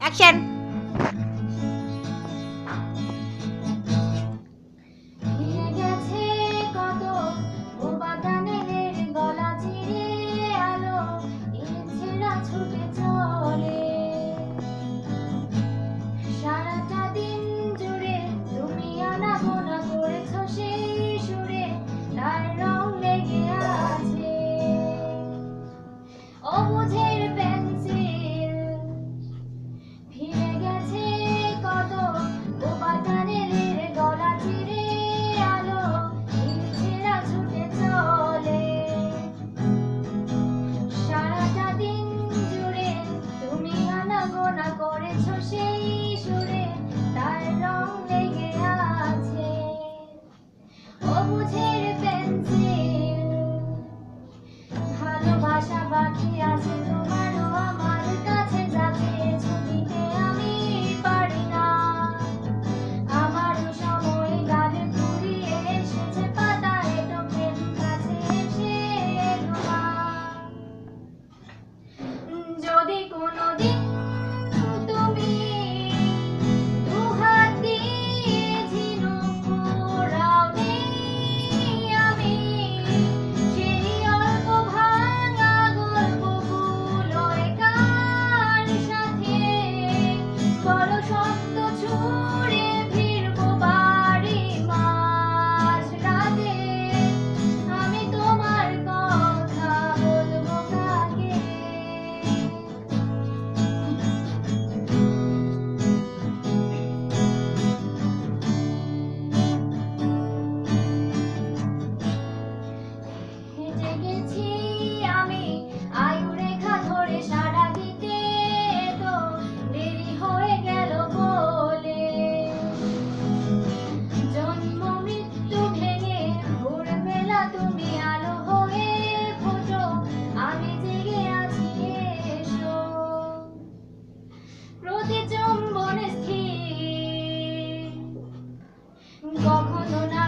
action! ভালোবাসা বাকি আছে তোমারও আমার কখনো না